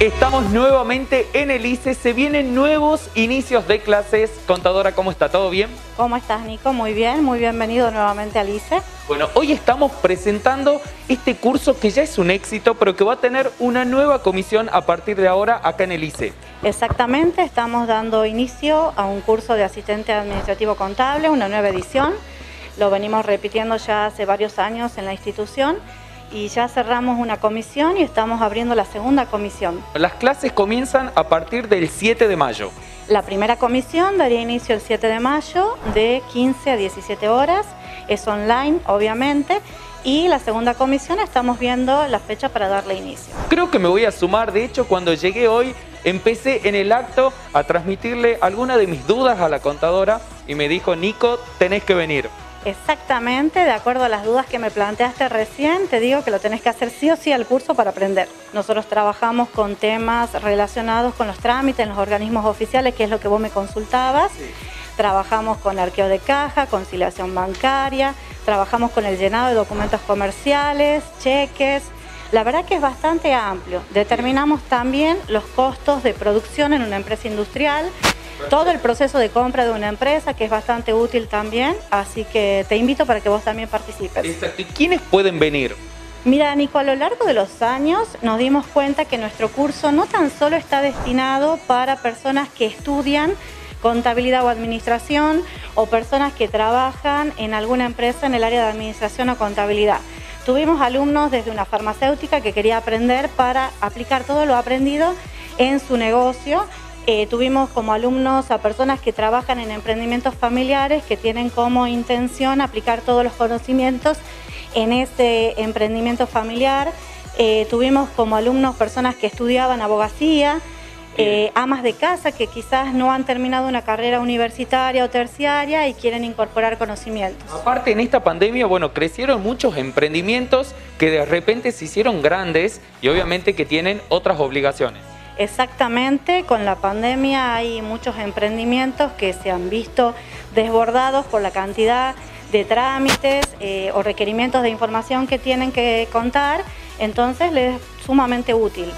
Estamos nuevamente en el ICE, se vienen nuevos inicios de clases. Contadora, ¿cómo está? ¿Todo bien? ¿Cómo estás, Nico? Muy bien, muy bienvenido nuevamente al ICE. Bueno, hoy estamos presentando este curso que ya es un éxito, pero que va a tener una nueva comisión a partir de ahora acá en el ICE. Exactamente, estamos dando inicio a un curso de asistente administrativo contable, una nueva edición. Lo venimos repitiendo ya hace varios años en la institución y ya cerramos una comisión y estamos abriendo la segunda comisión. Las clases comienzan a partir del 7 de mayo. La primera comisión daría inicio el 7 de mayo de 15 a 17 horas, es online obviamente, y la segunda comisión estamos viendo la fecha para darle inicio. Creo que me voy a sumar, de hecho cuando llegué hoy empecé en el acto a transmitirle alguna de mis dudas a la contadora y me dijo, Nico, tenés que venir. Exactamente, de acuerdo a las dudas que me planteaste recién, te digo que lo tenés que hacer sí o sí al curso para aprender. Nosotros trabajamos con temas relacionados con los trámites en los organismos oficiales, que es lo que vos me consultabas. Trabajamos con arqueo de caja, conciliación bancaria, trabajamos con el llenado de documentos comerciales, cheques. La verdad que es bastante amplio. Determinamos también los costos de producción en una empresa industrial, todo el proceso de compra de una empresa, que es bastante útil también, así que te invito para que vos también participes. Exacto. ¿Y quiénes pueden venir? Mira, Nico, a lo largo de los años nos dimos cuenta que nuestro curso no tan solo está destinado para personas que estudian contabilidad o administración o personas que trabajan en alguna empresa en el área de administración o contabilidad. Tuvimos alumnos desde una farmacéutica que quería aprender para aplicar todo lo aprendido en su negocio eh, tuvimos como alumnos a personas que trabajan en emprendimientos familiares que tienen como intención aplicar todos los conocimientos en ese emprendimiento familiar. Eh, tuvimos como alumnos personas que estudiaban abogacía, eh, amas de casa que quizás no han terminado una carrera universitaria o terciaria y quieren incorporar conocimientos. Aparte, en esta pandemia, bueno, crecieron muchos emprendimientos que de repente se hicieron grandes y obviamente que tienen otras obligaciones. Exactamente, con la pandemia hay muchos emprendimientos que se han visto desbordados por la cantidad de trámites eh, o requerimientos de información que tienen que contar, entonces les es sumamente útil.